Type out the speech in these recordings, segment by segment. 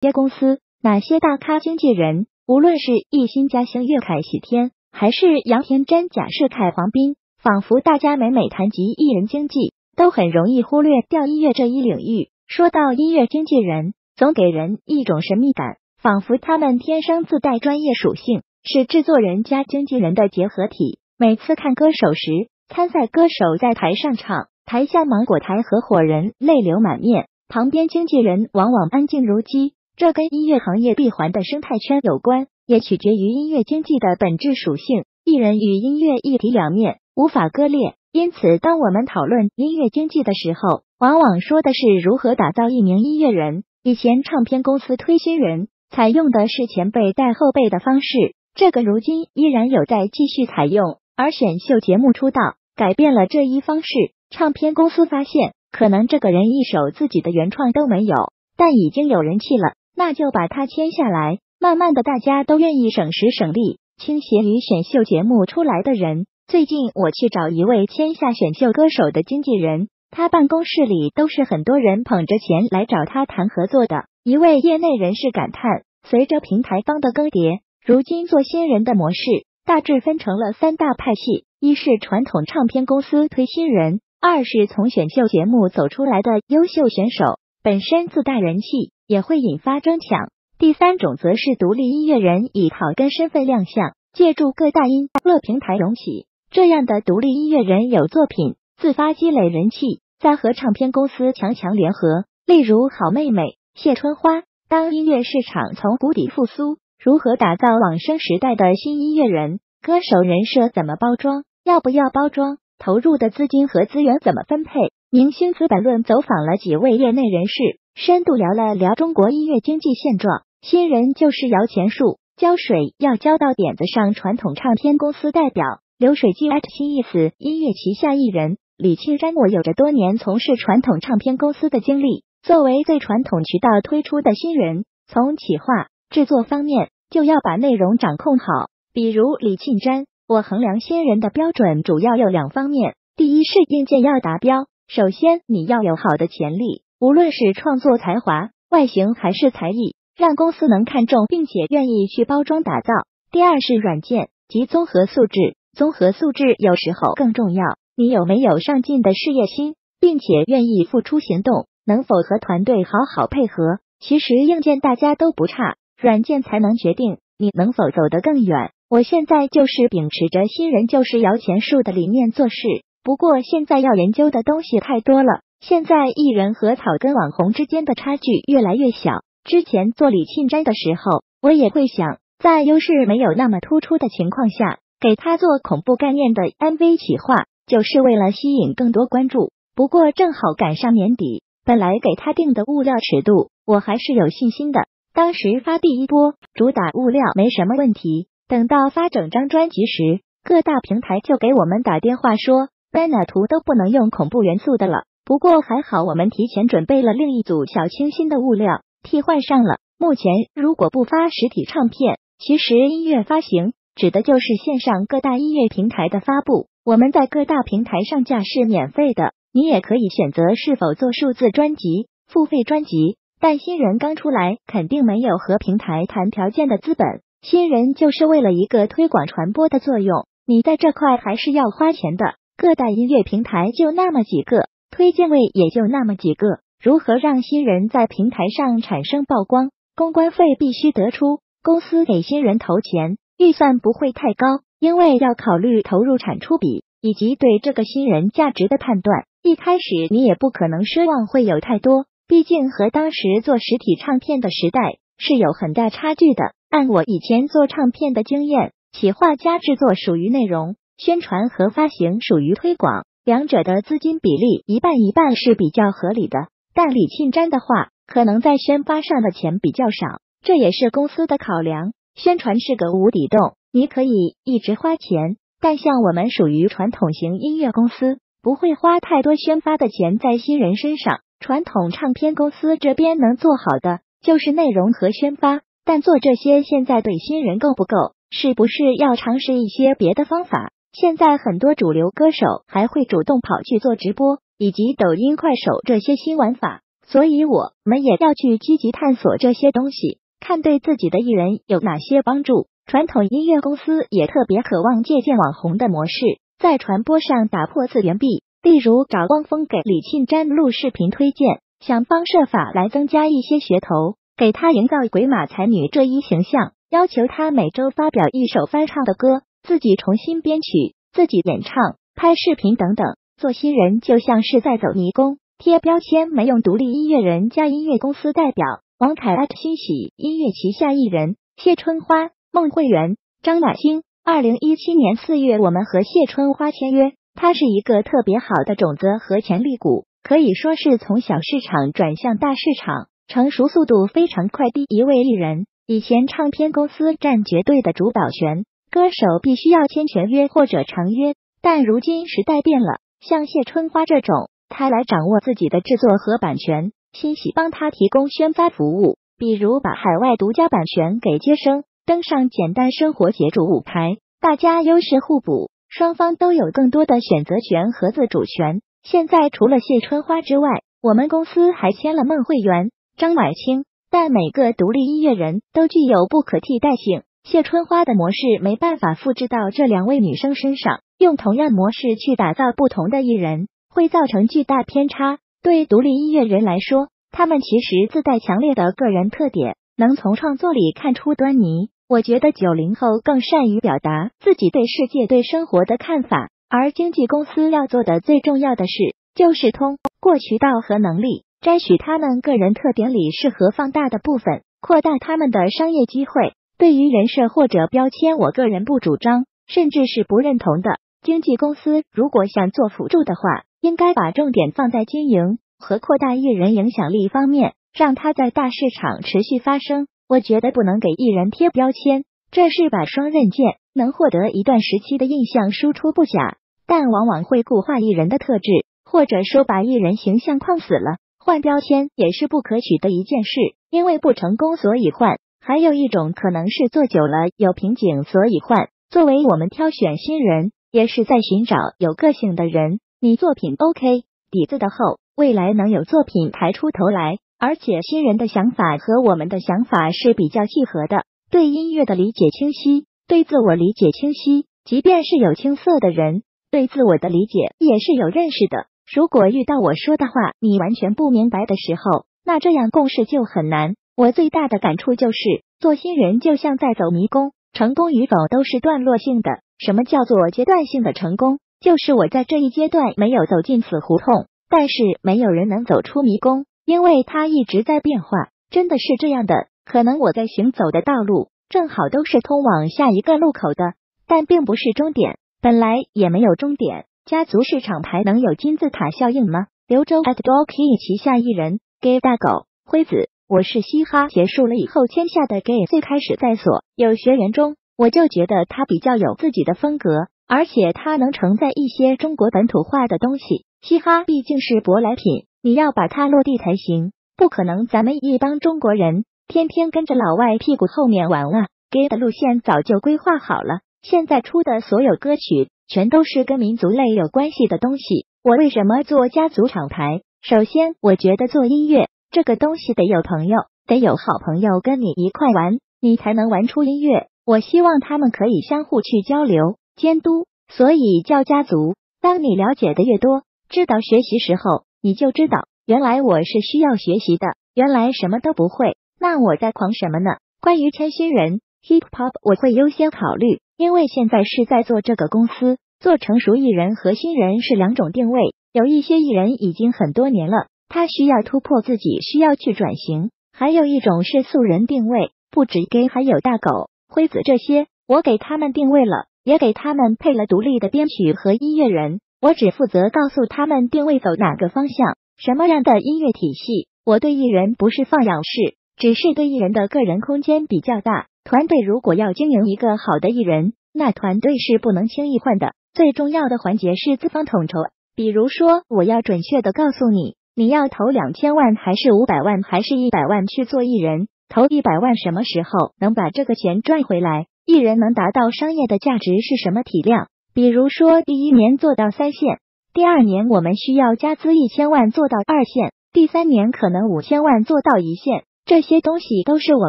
些公司、哪些大咖经纪人，无论是艺兴、嘉兴、粤凯、喜天，还是杨天真、贾世凯、黄斌，仿佛大家每每谈及艺人经纪，都很容易忽略掉音乐这一领域。说到音乐经纪人，总给人一种神秘感，仿佛他们天生自带专业属性，是制作人加经纪人的结合体。每次看歌手时，参赛歌手在台上唱，台下芒果台合伙人泪流满面，旁边经纪人往往安静如鸡。这跟音乐行业闭环的生态圈有关，也取决于音乐经济的本质属性。艺人与音乐一体两面，无法割裂。因此，当我们讨论音乐经济的时候，往往说的是如何打造一名音乐人。以前唱片公司推新人，采用的是前辈带后辈的方式，这个如今依然有在继续采用。而选秀节目出道，改变了这一方式。唱片公司发现，可能这个人一首自己的原创都没有，但已经有人气了，那就把他签下来。慢慢的，大家都愿意省时省力，倾斜于选秀节目出来的人。最近我去找一位签下选秀歌手的经纪人，他办公室里都是很多人捧着钱来找他谈合作的。一位业内人士感叹，随着平台方的更迭，如今做新人的模式。大致分成了三大派系：一是传统唱片公司推新人；二是从选秀节目走出来的优秀选手，本身自带人气，也会引发争抢；第三种则是独立音乐人以草根身份亮相，借助各大音乐平台隆起。这样的独立音乐人有作品，自发积累人气，再和唱片公司强强联合。例如好妹妹、谢春花。当音乐市场从谷底复苏。如何打造往生时代的新音乐人？歌手人设怎么包装？要不要包装？投入的资金和资源怎么分配？明星资本论走访了几位业内人士，深度聊了聊中国音乐经济现状。新人就是摇钱树，浇水要浇到点子上。传统唱片公司代表流水机新意思音乐旗下艺人李庆山，我有着多年从事传统唱片公司的经历，作为最传统渠道推出的新人，从企划。制作方面就要把内容掌控好，比如李庆詹，我衡量新人的标准主要有两方面：第一是硬件要达标，首先你要有好的潜力，无论是创作才华、外形还是才艺，让公司能看重并且愿意去包装打造；第二是软件及综合素质，综合素质有时候更重要，你有没有上进的事业心，并且愿意付出行动，能否和团队好好配合？其实硬件大家都不差。软件才能决定你能否走得更远。我现在就是秉持着新人就是摇钱树的理念做事，不过现在要研究的东西太多了。现在艺人和草根网红之间的差距越来越小。之前做李沁斋的时候，我也会想，在优势没有那么突出的情况下，给他做恐怖概念的 MV 企划，就是为了吸引更多关注。不过正好赶上年底，本来给他定的物料尺度，我还是有信心的。当时发第一波主打物料没什么问题，等到发整张专辑时，各大平台就给我们打电话说，banner 图都不能用恐怖元素的了。不过还好，我们提前准备了另一组小清新的物料，替换上了。目前如果不发实体唱片，其实音乐发行指的就是线上各大音乐平台的发布。我们在各大平台上架是免费的，你也可以选择是否做数字专辑、付费专辑。但新人刚出来，肯定没有和平台谈条件的资本。新人就是为了一个推广传播的作用，你在这块还是要花钱的。各大音乐平台就那么几个，推荐位也就那么几个，如何让新人在平台上产生曝光？公关费必须得出，公司给新人投钱，预算不会太高，因为要考虑投入产出比以及对这个新人价值的判断。一开始你也不可能奢望会有太多。毕竟和当时做实体唱片的时代是有很大差距的。按我以前做唱片的经验，企划加制作属于内容，宣传和发行属于推广，两者的资金比例一半一半是比较合理的。但李沁詹的话，可能在宣发上的钱比较少，这也是公司的考量。宣传是个无底洞，你可以一直花钱，但像我们属于传统型音乐公司，不会花太多宣发的钱在新人身上。传统唱片公司这边能做好的就是内容和宣发，但做这些现在对新人够不够？是不是要尝试一些别的方法？现在很多主流歌手还会主动跑去做直播，以及抖音、快手这些新玩法。所以我们也要去积极探索这些东西，看对自己的艺人有哪些帮助。传统音乐公司也特别渴望借鉴网红的模式，在传播上打破次元壁，例如找汪峰给李沁瞻录视频推荐，想方设法来增加一些噱头，给他营造鬼马才女这一形象，要求他每周发表一首翻唱的歌，自己重新编曲，自己演唱、拍视频等等。做新人就像是在走迷宫，贴标签没用。独立音乐人加音乐公司代表王凯欣喜音乐旗下艺人谢春花。孟慧圆、张乃馨。二零一七年四月，我们和谢春花签约。她是一个特别好的种子和潜力股，可以说是从小市场转向大市场，成熟速度非常快的一位艺人。以前唱片公司占绝对的主导权，歌手必须要签全约或者长约。但如今时代变了，像谢春花这种，他来掌握自己的制作和版权，欣喜帮他提供宣发服务，比如把海外独家版权给接生。登上简单生活节主舞台，大家优势互补，双方都有更多的选择权和自主权。现在除了谢春花之外，我们公司还签了孟慧圆、张婉清，但每个独立音乐人都具有不可替代性。谢春花的模式没办法复制到这两位女生身上，用同样模式去打造不同的艺人，会造成巨大偏差。对独立音乐人来说，他们其实自带强烈的个人特点，能从创作里看出端倪。我觉得九零后更善于表达自己对世界、对生活的看法，而经纪公司要做的最重要的事，就是通过渠道和能力，摘取他们个人特点里适合放大的部分，扩大他们的商业机会。对于人设或者标签，我个人不主张，甚至是不认同的。经纪公司如果想做辅助的话，应该把重点放在经营和扩大艺人影响力方面，让他在大市场持续发声。我觉得不能给艺人贴标签，这是把双刃剑，能获得一段时期的印象输出不假，但往往会固化艺人的特质，或者说把艺人形象框死了。换标签也是不可取的一件事，因为不成功所以换。还有一种可能是做久了有瓶颈所以换。作为我们挑选新人，也是在寻找有个性的人。你作品 OK，底子的厚，未来能有作品抬出头来。而且新人的想法和我们的想法是比较契合的，对音乐的理解清晰，对自我理解清晰。即便是有青涩的人，对自我的理解也是有认识的。如果遇到我说的话你完全不明白的时候，那这样共事就很难。我最大的感触就是，做新人就像在走迷宫，成功与否都是段落性的。什么叫做阶段性的成功？就是我在这一阶段没有走进死胡同，但是没有人能走出迷宫。因为它一直在变化，真的是这样的。可能我在行走的道路正好都是通往下一个路口的，但并不是终点，本来也没有终点。家族式厂牌能有金字塔效应吗？刘洲 at d o k y 旗下艺人 Gay 大狗辉子，我是嘻哈结束了以后签下的 Gay，最开始在所有学员中，我就觉得他比较有自己的风格，而且他能承载一些中国本土化的东西。嘻哈毕竟是舶来品。你要把它落地才行，不可能咱们一帮中国人天天跟着老外屁股后面玩啊！Gay 的路线早就规划好了，现在出的所有歌曲全都是跟民族类有关系的东西。我为什么做家族厂牌？首先，我觉得做音乐这个东西得有朋友，得有好朋友跟你一块玩，你才能玩出音乐。我希望他们可以相互去交流、监督，所以叫家族。当你了解的越多，知道学习时候。你就知道，原来我是需要学习的。原来什么都不会，那我在狂什么呢？关于签新人，hip hop 我会优先考虑，因为现在是在做这个公司，做成熟艺人和新人是两种定位。有一些艺人已经很多年了，他需要突破自己，需要去转型；还有一种是素人定位，不止给还有大狗、辉子这些，我给他们定位了，也给他们配了独立的编曲和音乐人。我只负责告诉他们定位走哪个方向，什么样的音乐体系。我对艺人不是放养式，只是对艺人的个人空间比较大。团队如果要经营一个好的艺人，那团队是不能轻易换的。最重要的环节是资方统筹。比如说，我要准确的告诉你，你要投两千万还是五百万还是一百万去做艺人？投一百万什么时候能把这个钱赚回来？艺人能达到商业的价值是什么体量？比如说第一年做到三线第二年我们需要加资一千万做到二线第三年可能五千万做到一线。这些东西都是我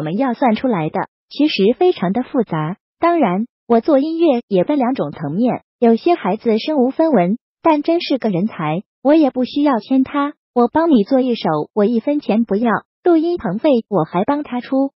们要算出来的其实非常的复杂。当然我做音乐也分两种层面有些孩子身无分文但真是个人才我也不需要签他我帮你做一首我一分钱不要。录音棚费我还帮他出。